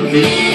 me.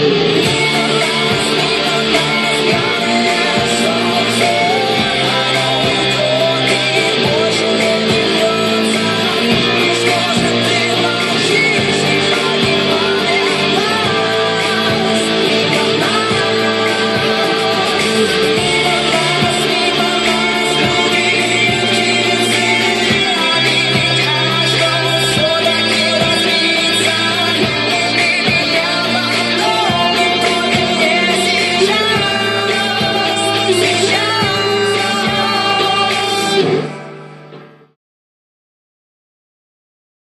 Amen.